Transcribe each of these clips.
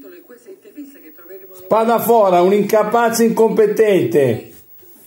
titolo di questa intervista che troveremo... Spadafora, un incapace incompetente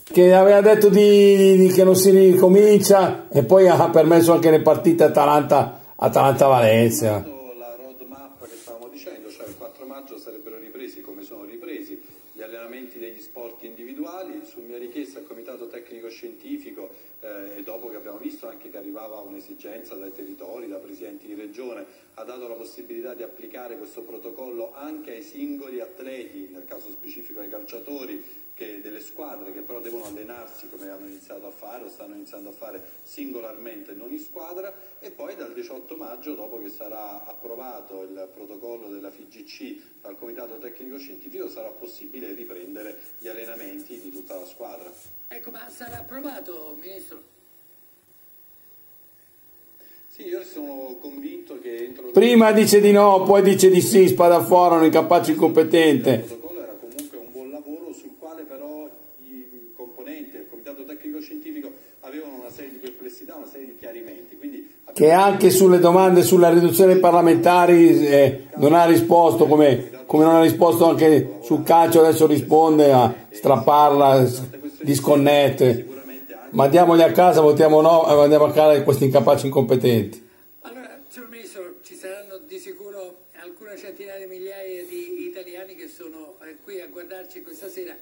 che aveva detto di, di- che non si ricomincia e poi ha permesso anche le partite Atalanta, Atalanta-Valencia. La roadmap che stavamo dicendo, cioè il 4 maggio sarebbero ripresi come sono ripresi gli allenamenti degli sport individuali, su mia richiesta il comitato tecnico scientifico eh, e dopo che abbiamo visto anche che arrivava un'esigenza dai territori, da presidenti di regione, ha dato la possibilità di applicare questo protocollo anche ai singoli atleti, nel caso specifico ai calciatori, che- delle squadre che però devono allenarsi come hanno iniziato a fare o stanno iniziando a fare singolarmente, non in squadra, e poi dal 18 maggio, dopo che sarà approvato il protocollo della FIGC dal Comitato Tecnico Scientifico, sarà possibile riprendere gli allenamenti di tutta la squadra. Ecco, ma sarà approvato, Ministro? Sì, io sono convinto che entro Prima dice di no, poi dice di sì, Spadafora, un incapace il incompetente. protocollo era comunque un buon lavoro sul quale però i componenti del Comitato Tecnico Scientifico avevano una serie di perplessità, una serie di chiarimenti. Quindi Che anche sulle domande sulla riduzione dei parlamentari eh, non ha risposto, come, come non ha risposto anche sul calcio, adesso risponde a strapparla, disconnette. Mandiamoli a casa, votiamo no e mandiamo a casa questi incapaci incompetenti. Allora, signor Ministro, ci saranno di sicuro alcune centinaia di migliaia di italiani che sono eh, qui a guardarci questa sera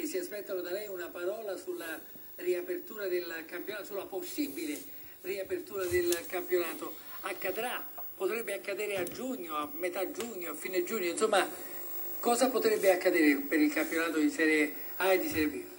e si aspettano da lei una parola sulla riapertura del campionato, sulla possibile riapertura del campionato. Accadrà, potrebbe accadere a giugno, a metà giugno, a fine giugno, insomma, cosa potrebbe accadere per il campionato di Serie A e di Serie B?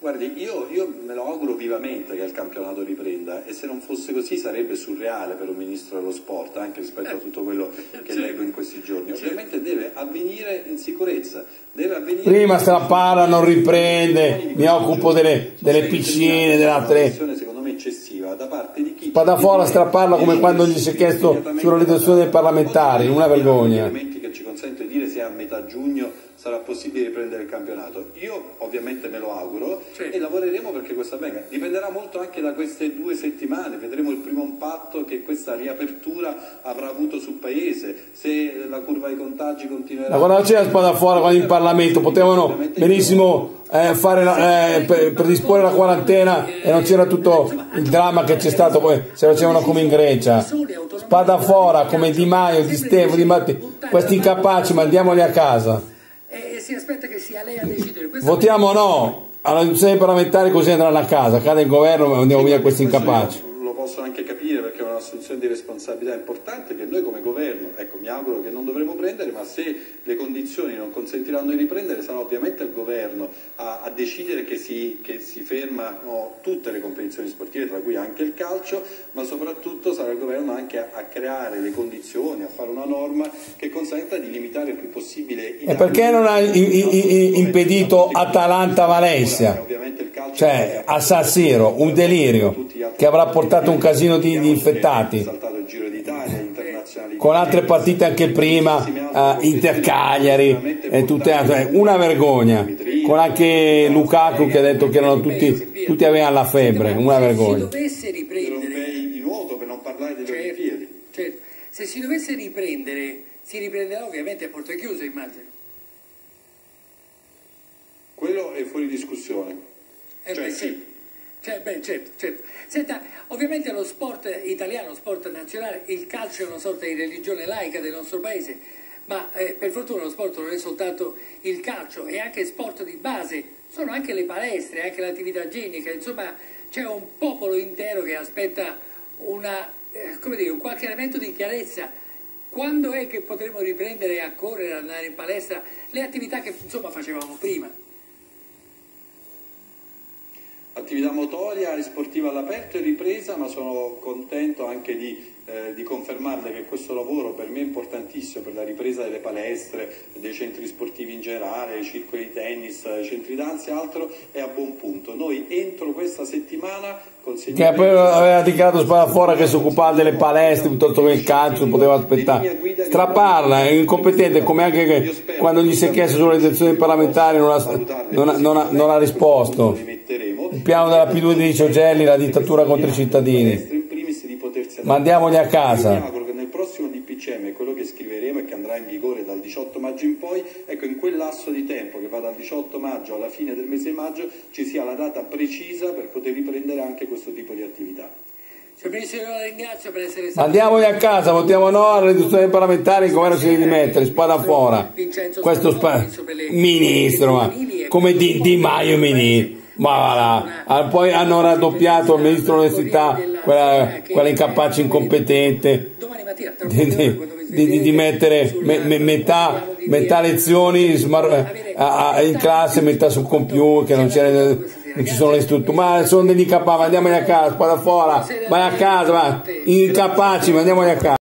Guardi, io, io me lo auguro vivamente che il campionato riprenda e se non fosse così sarebbe surreale per un ministro dello sport, anche rispetto a tutto quello che leggo in questi giorni. Ovviamente deve avvenire in sicurezza, deve avvenire... Prima strapparla, non riprende, mi occupo delle, delle piscine, delle Una altre... pressione secondo me eccessiva da parte di chi... Spadafora strapparla come quando gli si è chiesto sulla riduzione dei parlamentari, una vergogna. Sarà possibile riprendere il campionato. Io ovviamente me lo auguro Certo. e lavoreremo perché questo avvenga. Dipenderà molto anche da queste due settimane, vedremo il primo impatto che questa riapertura avrà avuto sul paese, se la curva dei contagi continuerà. Ma quando non c'era Spadafora, quando in Parlamento potevano benissimo eh, fare la- eh, per- predisporre la quarantena e non c'era tutto il dramma che c'è stato poi se facevano come in Grecia. Spadafora come Di Maio, Di Stefano, Di Matteo, questi incapaci mandiamoli a casa. E, e si aspetta che sia lei a decidere. Questa- Votiamo no alla riduzione dei parlamentari così andranno a casa, cade il governo e andiamo via questi incapaci. Un'assunzione di responsabilità importante che noi come governo, ecco, mi auguro che non dovremo prendere, ma se le condizioni non consentiranno di riprendere sarà ovviamente il governo a, a decidere che si, che si fermano tutte le competizioni sportive, tra cui anche il calcio, ma soprattutto sarà il governo anche a, a creare le condizioni, a fare una norma che consenta di limitare il più possibile E perché non ha impedito Atalanta-Valencia? Cioè a San Siro, un delirio che avrà portato un casino di, di infettati. con altre partite anche prima, eh, Inter Cagliari e tutte altre, una vergogna, con anche Lukaku che ha detto che erano tutti, tutti avevano la febbre, una Se vergogna. si dovesse riprendere, europei di nuoto per non parlare delle certo, certo. se si dovesse riprendere, si riprenderà ovviamente a porte chiuse, immagino. Quello è fuori discussione. Eh Cioè, beh, sì. Cioè, beh, certo, certo. Senta, ovviamente lo sport italiano, lo sport nazionale, il calcio è una sorta di religione laica del nostro paese, ma eh, per fortuna lo sport non è soltanto il calcio, è anche sport di base, sono anche le palestre, anche l'attività igienica, insomma c'è un popolo intero che aspetta una, eh, come dire, un qualche elemento di chiarezza. Quando è che potremo riprendere a correre, andare in palestra, le attività che insomma facevamo prima? Attività motoria e sportiva all'aperto è ripresa, ma sono contento anche di, eh, di confermarle che questo lavoro per me è importantissimo per la ripresa delle palestre, dei centri sportivi in generale, circoli di tennis, centri danza e altro è a buon punto. Noi entro questa settimana Che consegneremo... poi aveva dichiarato Spadafora che si occupava delle palestre piuttosto che il calcio, poteva aspettare. Strapparla, è incompetente, come anche che quando gli si è chiesto sulle elezioni parlamentari non ha, non ha- non ha- non ha risposto. Il piano della P2 di Ciogelli, la dittatura contro i cittadini. In primis di potersi Mandiamoli a casa. Nel prossimo DPCM quello che scriveremo e che andrà in vigore dal 18 maggio in poi, ecco in quel lasso di tempo che va dal 18 maggio alla fine del mese di maggio ci sia la data precisa per poter riprendere anche questo tipo di attività. Signor Ministro, io la ringrazio per essere stato. Andiamogli a casa, votiamo no alla riduzione dei parlamentari, il governo si deve dimettere, spada fuori. Questo spa- ministro, ma come Di, di Maio ministro. Ma va là. poi hanno raddoppiato il ministro dell'università, quella, quella incapace incompetente, di, di, di, di mettere me, me, metà, metà lezioni in classe, metà sul computer, non c'era non ci sono le strutture, ma sono degli incapaci, andiamoli a casa, spada fuori, vai a casa, va, incapaci, ma andiamoli a casa.